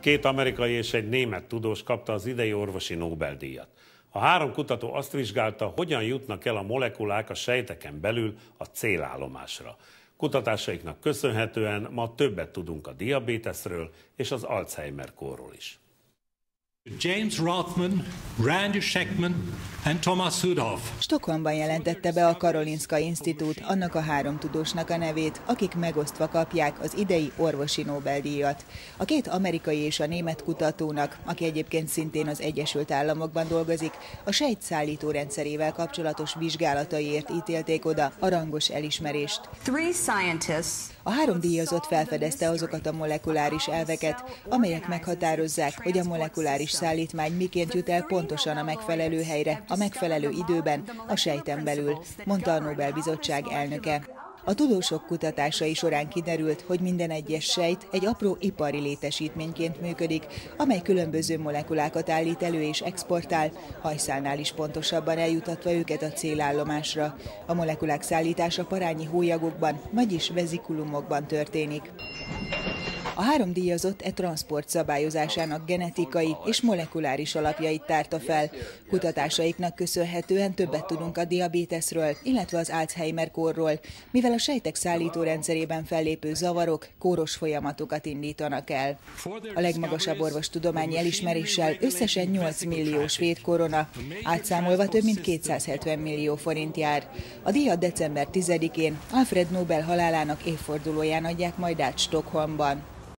Két amerikai és egy német tudós kapta az idei orvosi Nobel-díjat. A három kutató azt vizsgálta, hogyan jutnak el a molekulák a sejteken belül a célállomásra. Kutatásaiknak köszönhetően ma többet tudunk a diabétesről és az Alzheimer kórról is. James Rothman, Randy Scheckman and Thomas. Stockholmban jelentette be a Karolinska Institút annak a három tudósnak a nevét, akik megosztva kapják az idei orvosi Nobel-díjat. A két amerikai és a német kutatónak, aki egyébként szintén az Egyesült Államokban dolgozik, a sejtszállító rendszerével kapcsolatos vizsgálataiért ítélték oda a rangos elismerést. A három díjazott felfedezte azokat a molekuláris elveket, amelyek meghatározzák, hogy a molekuláris szállítmány miként jut el pontosan a megfelelő helyre, a megfelelő időben, a sejten belül, mondta a Nobel-bizottság elnöke. A tudósok kutatásai során kiderült, hogy minden egyes sejt egy apró ipari létesítményként működik, amely különböző molekulákat állít elő és exportál, hajszálnál is pontosabban eljutatva őket a célállomásra. A molekulák szállítása parányi hólyagokban, vagyis vezikulumokban történik. A három díjazott e transport szabályozásának genetikai és molekuláris alapjait tárta fel. Kutatásaiknak köszönhetően többet tudunk a diabétesről, illetve az Alzheimer korról, mivel a sejtek szállító rendszerében fellépő zavarok kóros folyamatokat indítanak el. A legmagasabb orvostudományi elismeréssel összesen 8 millió svéd korona, átszámolva több mint 270 millió forint jár. A díjat december 10-én Alfred Nobel halálának évfordulóján adják majd át Stockholmban.